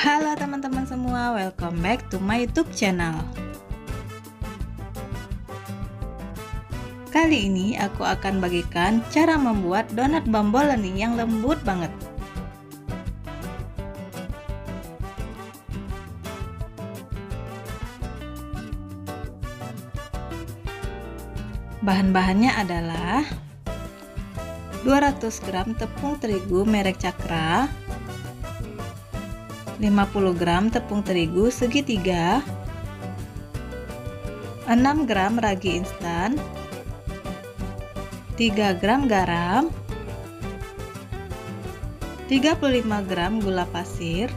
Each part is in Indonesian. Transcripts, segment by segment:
Halo teman-teman semua, welcome back to my YouTube channel. Kali ini aku akan bagikan cara membuat donat bomboloni yang lembut banget. Bahan-bahannya adalah 200 gram tepung terigu merek Cakra 50 gram tepung terigu segitiga 6 gram ragi instan 3 gram garam 35 gram gula pasir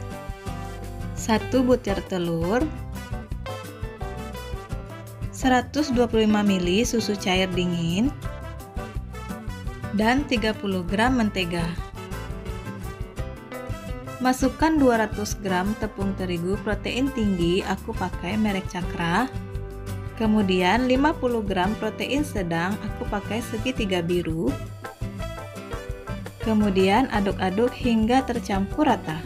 1 butir telur 125 ml susu cair dingin dan 30 gram mentega Masukkan 200 gram tepung terigu protein tinggi, aku pakai merek Cakra. Kemudian 50 gram protein sedang, aku pakai segitiga biru. Kemudian aduk-aduk hingga tercampur rata.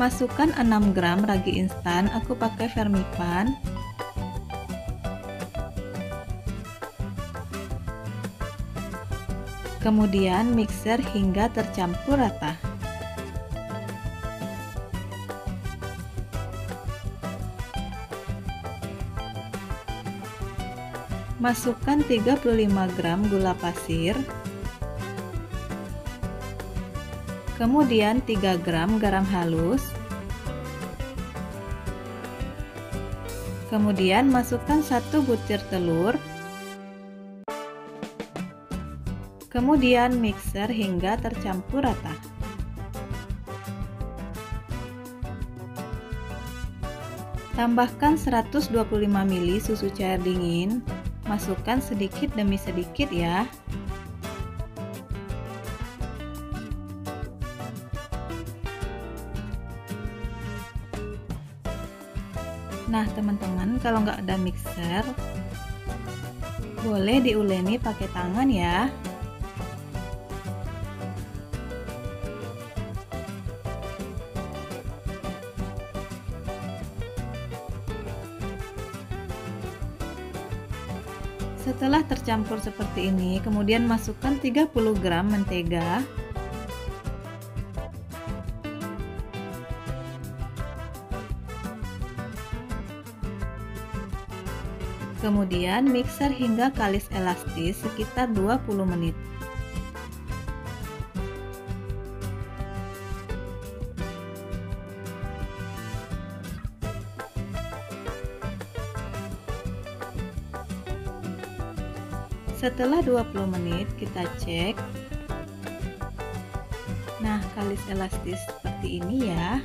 Masukkan 6 gram ragi instan, aku pakai Vermipan. Kemudian mixer hingga tercampur rata. Masukkan 35 gram gula pasir. Kemudian 3 gram garam halus. Kemudian masukkan 1 butir telur Kemudian mixer hingga tercampur rata. Tambahkan 125 ml susu cair dingin. Masukkan sedikit demi sedikit ya. Nah teman-teman kalau nggak ada mixer boleh diuleni pakai tangan ya Setelah tercampur seperti ini, kemudian masukkan 30 gram mentega. Kemudian mixer hingga kalis elastis sekitar 20 menit. Setelah 20 menit kita cek. Nah kalis elastis seperti ini ya.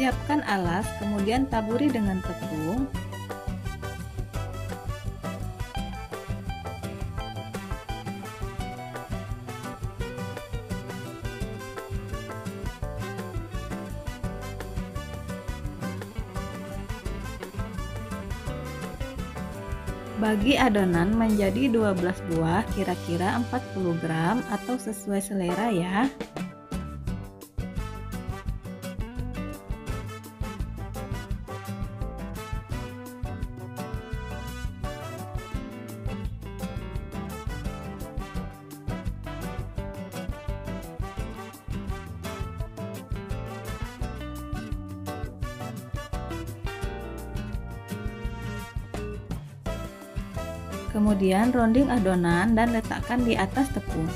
Siapkan alas kemudian taburi dengan tepung Bagi adonan menjadi 12 buah kira-kira 40 gram atau sesuai selera ya. Kemudian ronding adonan dan letakkan di atas tepung.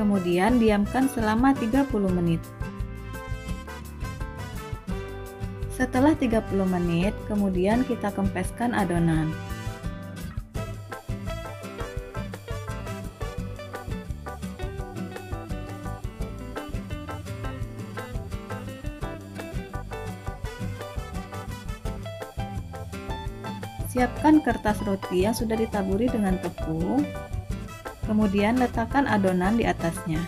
Kemudian diamkan selama 30 menit. Setelah 30 menit, kemudian kita kempeskan adonan. Siapkan kertas roti yang sudah ditaburi dengan tepung, kemudian letakkan adonan di atasnya.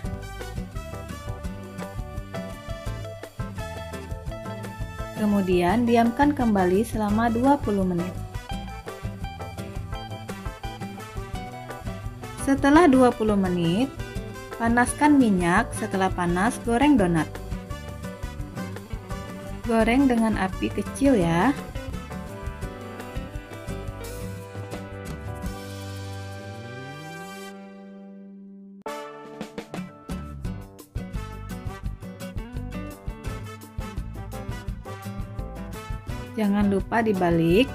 Kemudian diamkan kembali selama 20 menit. Setelah 20 menit, panaskan minyak. Setelah panas, goreng donat. Goreng dengan api kecil ya. Jangan lupa dibalik.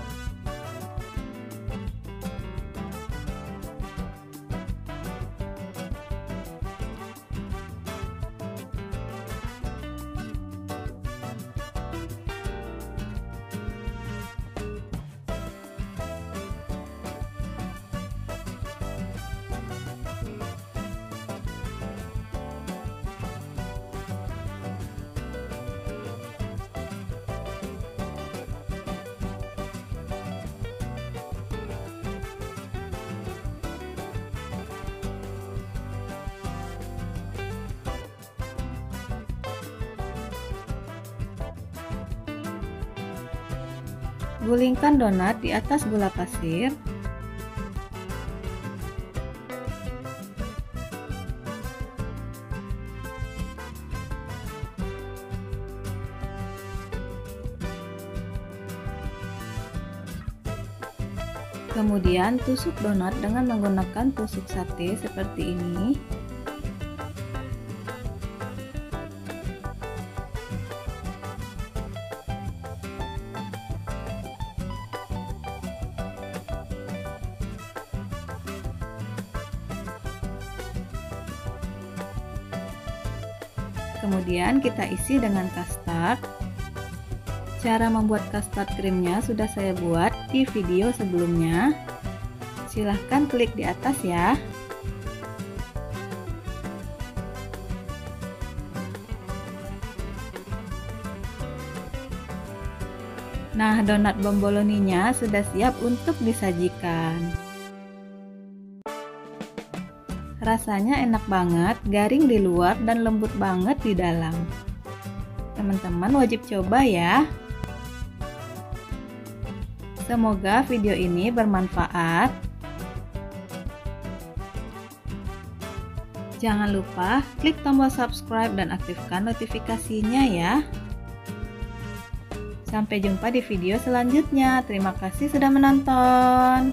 Gulingkan donat di atas gula pasir. Kemudian tusuk donat dengan menggunakan tusuk sate seperti ini. Kemudian kita isi dengan custard. Cara membuat custard krimnya sudah saya buat di video sebelumnya. Silahkan klik di atas ya. Nah, donat bomboloninya sudah siap untuk disajikan. Rasanya enak banget, garing di luar dan lembut banget di dalam. Teman-teman wajib coba ya. Semoga video ini bermanfaat. Jangan lupa klik tombol subscribe dan aktifkan notifikasinya ya. Sampai jumpa di video selanjutnya. Terima kasih sudah menonton.